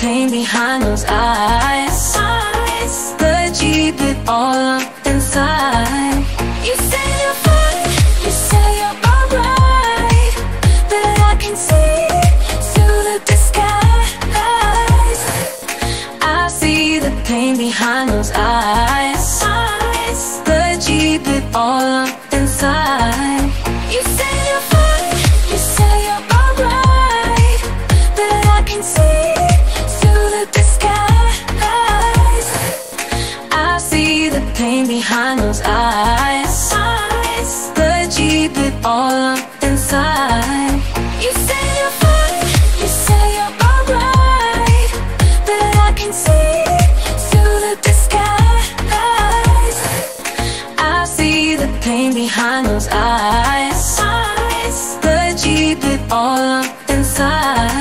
pain behind those eyes. eyes. The Jeep it all up inside. You say you're fine, you say you're alright, but I can see through the disguise. I see the pain behind those eyes. eyes. The Jeep it all up. pain behind those eyes. The deep it all up inside. You say you're fine, you say you're alright But I can see through the disguise. I see the pain behind those eyes. The deep it all up inside.